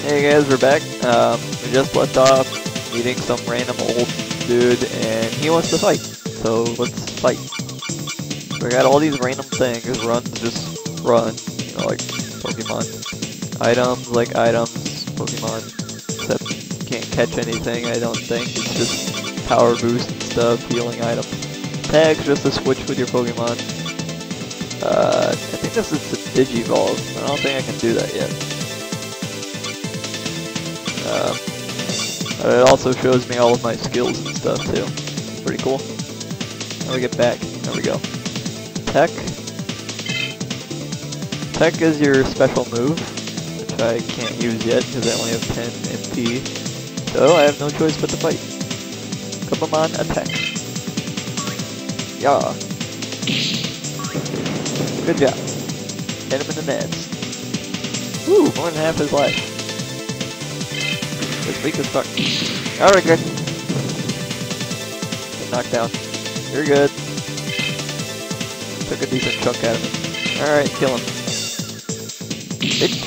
Hey guys, we're back. Um, we just left off meeting some random old dude, and he wants to fight. So let's fight. We got all these random things. Run, just run. You know, like Pokemon. Items, like items, Pokemon. Except can't catch anything, I don't think. It's just power boost and stuff, healing items. Tags, just to switch with your Pokemon. Uh, I think this is the Digivolve. I don't think I can do that yet. Uh, it also shows me all of my skills and stuff too. Pretty cool. Do we get back? There we go. Tech. Tech is your special move, which I can't use yet because I only have 10 MP. So I have no choice but to fight. Come on, attack. Yeah. Good job. Hit him in the nets. Woo, more than half his life. Alright, good. Knocked down. You're good. Took a decent chunk out of him. Alright, kill him. Bitch.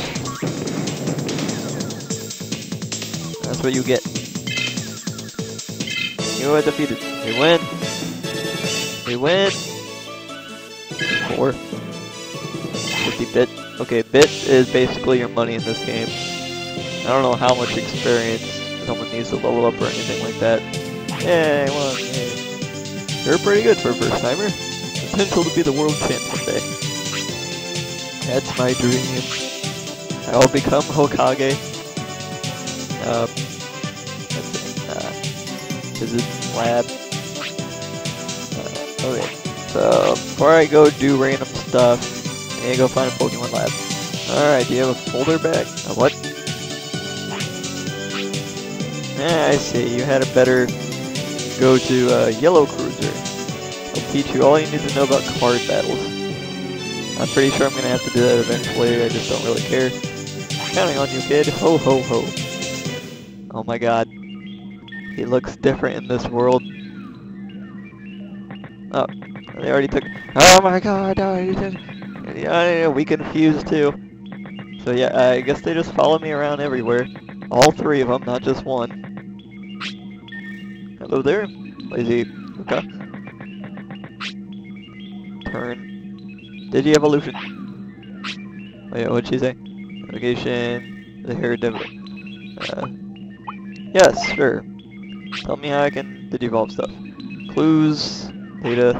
That's what you get. You are defeated. We win. We win. Four. 50 bit. Okay, bit is basically your money in this game. I don't know how much experience someone needs to level up or anything like that. Hey, well, yay. You're pretty good for a first timer. Potential to be the world champ someday. That's my dream. I will become Hokage. Um, let's. Uh, visit lab. Uh, okay. So, before I go do random stuff, I need to go find a Pokemon lab. Alright, do you have a folder back? A what? Eh, I see. You had a better go to uh, Yellow Cruiser. I'll teach you all you need to know about card battles. I'm pretty sure I'm going to have to do that eventually. I just don't really care. Counting on you, kid. Ho, ho, ho. Oh my god. He looks different in this world. Oh, they already took... Oh my god. Yeah, yeah, we confused too. So yeah, I guess they just follow me around everywhere. All three of them, not just one. Hello there, lazy okay. Turn. Did Digi-evolution. Oh yeah, what'd she say? Navigation, the hair devil. Uh, yes, sure. Tell me how I can digivolve stuff. Clues, data.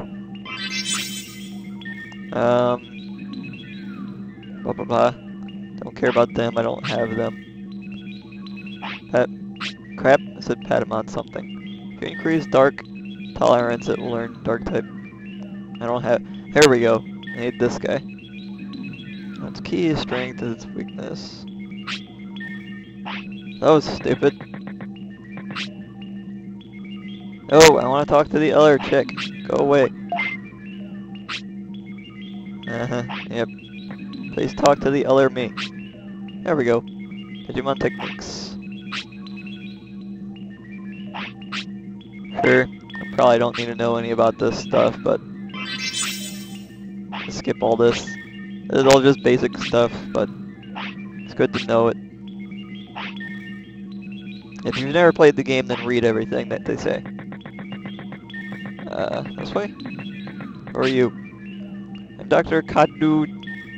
Um, blah blah blah. Don't care about them, I don't have them. Pat, crap, I said Patamon something. If you increase dark tolerance, it will learn dark type. I don't have, Here we go. I need this guy. Its key is strength, its weakness. That was stupid. Oh, I want to talk to the other chick. Go away. Uh-huh, yep. Please talk to the other me. There we go. Digimon techniques. Probably don't need to know any about this stuff, but skip all this. It's all just basic stuff, but it's good to know it. If you've never played the game, then read everything that they say. Uh, this way? Who are you? I'm Dr. Kadu...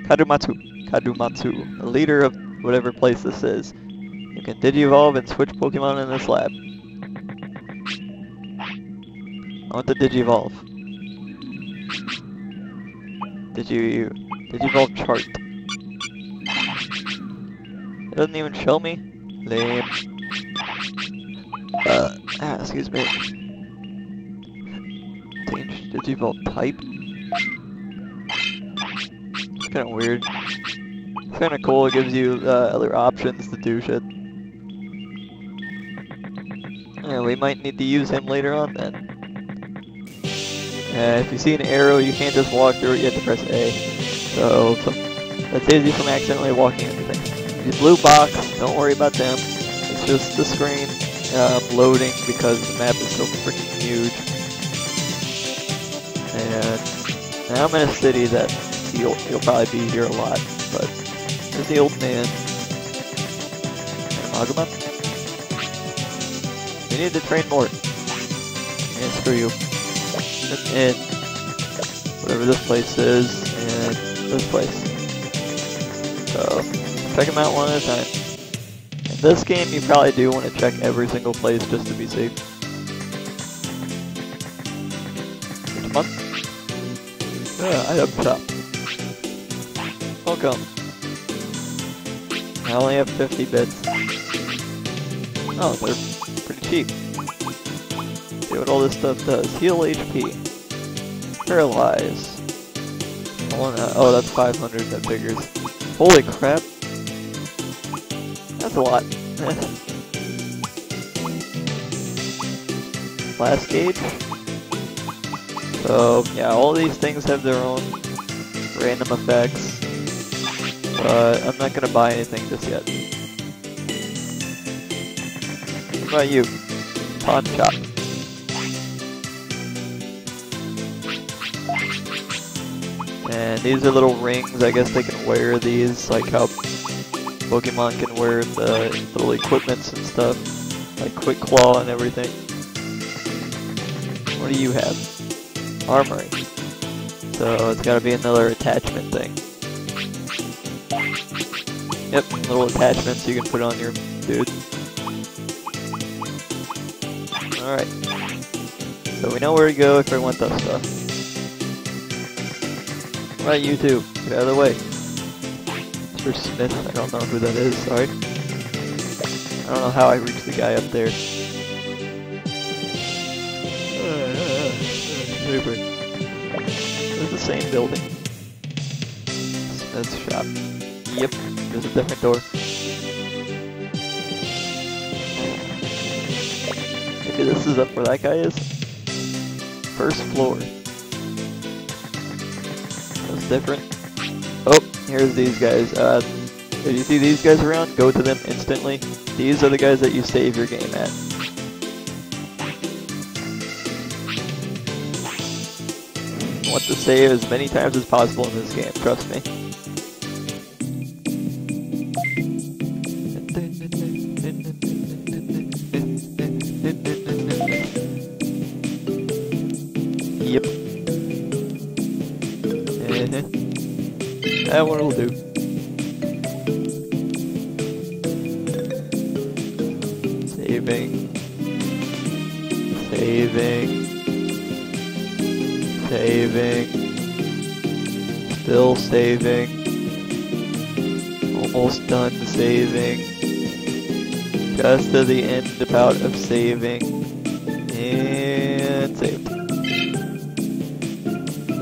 Kadumatsu. Kadumatsu, the leader of whatever place this is. You can Digivolve and switch Pokemon in this lab. I want the Digivolve. You... Digivolve chart. It doesn't even show me? Lame. Uh, ah, excuse me. Change Digivolve type? It's kinda weird. It's kinda cool, it gives you uh, other options to do shit. Yeah, we might need to use him later on then. Uh, if you see an arrow, you can't just walk through it, you have to press A. So, so that saves you from accidentally walking into things. The blue box, don't worry about them. It's just the screen uh, loading because the map is so freaking huge. And now I'm in a city that you'll, you'll probably be here a lot, but there's the old man. Agumon? You need to train more. And screw you. And whatever this place is, and this place. So, check them out one at a time. In this game, you probably do want to check every single place just to be safe. Which? Yeah, item shop. Welcome. I only have 50 bits. Oh, they're pretty cheap. See what all this stuff does. Heal HP. Paralyze. Oh, that's 500, that figures. Holy crap. That's a lot. Last gauge. So, yeah, all these things have their own random effects. But I'm not gonna buy anything just yet. What about you? Pawn shop. And these are little rings, I guess they can wear these, like how Pokemon can wear the little equipments and stuff, like Quick Claw and everything. What do you have? Armory. So it's gotta be another attachment thing. Yep, little attachments you can put on your dude. Alright. So we know where to go if we want that stuff. Right, you two. Get out of the way. Mr. Smith, I don't know who that is, sorry. I don't know how I reached the guy up there. Uh, uh, uh, Super. It's the same building. Smith's shop. Yep, there's a different door. Maybe this is up where that guy is? First floor different. Oh, here's these guys. Uh, if you see these guys around, go to them instantly. These are the guys that you save your game at. I want to save as many times as possible in this game, trust me. That one will do. Saving. Saving. Saving. Still saving. Almost done saving. Just to the end about of saving. And saved.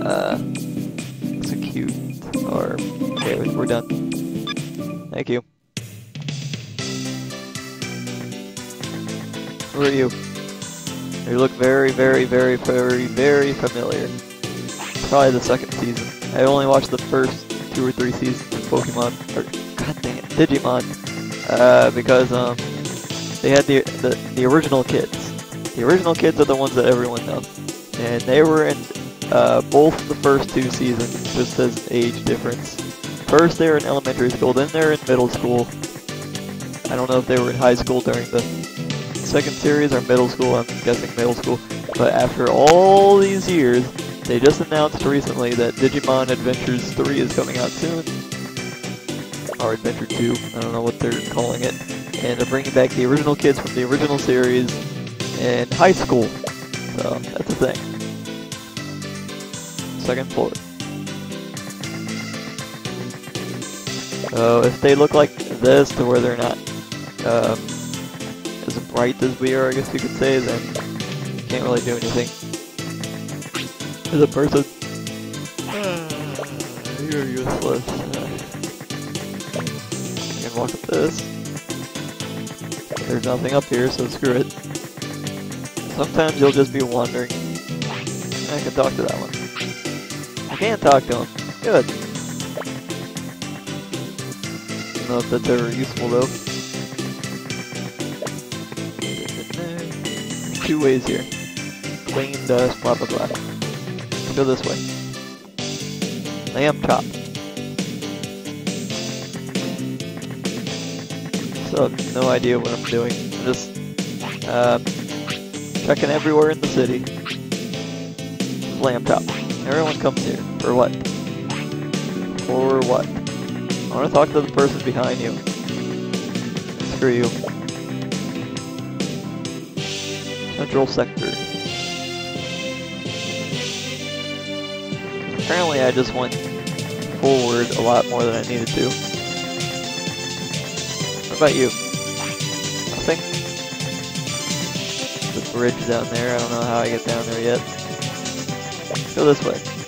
Uh we're done. Thank you. Who are you? You look very, very, very, very, very familiar. Probably the second season. I only watched the first two or three seasons of Pokemon, or god dang it, Digimon, uh, because um, they had the, the the original kids. The original kids are the ones that everyone knows, and they were in uh, both the first two seasons, just as age difference. First they were in elementary school, then they're in middle school. I don't know if they were in high school during the second series or middle school, I'm guessing middle school. But after all these years, they just announced recently that Digimon Adventures 3 is coming out soon. Or Adventure 2, I don't know what they're calling it. And they're bringing back the original kids from the original series in high school. So, that's a thing second floor. So if they look like this to where they're not um, as bright as we are, I guess you could say, then you can't really do anything. As a person, you're useless. You can walk up this. There's nothing up here, so screw it. Sometimes you'll just be wandering. I can talk to that one. I can't talk to him. Good. If that's ever useful though. Two ways here. Clean dust, blah blah blah. Go this way. Lamb chop. So no idea what I'm doing. I'm just uh, checking everywhere in the city. Slam top. Everyone comes here. For what? For what? I want to talk to the person behind you. Screw you. Central sector. Apparently I just went forward a lot more than I needed to. What about you? Nothing? The bridge down there, I don't know how I get down there yet. Go this way.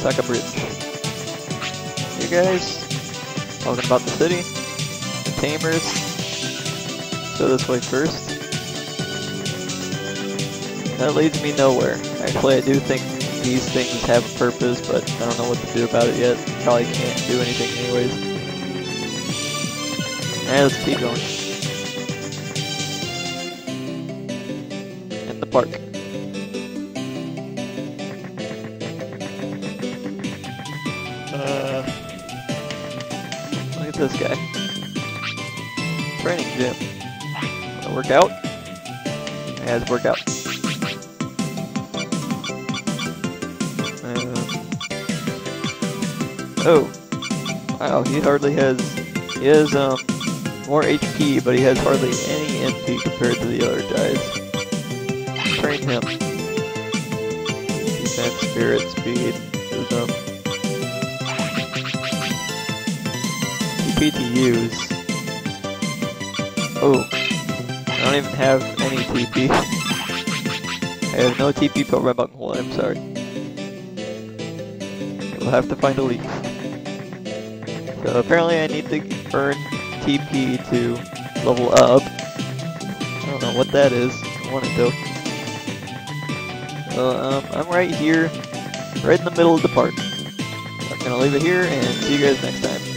Saka Bridge. You guys talking about the city? The tamers? Go this way first. That leads me nowhere. Actually, I do think these things have a purpose, but I don't know what to do about it yet. Probably can't do anything anyways. Yeah, let's keep going. In the park. This guy. Training gym. Wanna work out? Yeah, let's work out. Oh. Wow, he hardly has... He has, um, more HP, but he has hardly any MP compared to the other guys. Train him. Defense, spirit, speed, wisdom. To use. Oh. I don't even have any TP. I have no TP for my bunghole, I'm sorry. We'll have to find a leaf. So apparently I need to earn TP to level up. I don't know what that is. I want it though. So um, I'm right here, right in the middle of the park. I'm gonna leave it here and see you guys next time.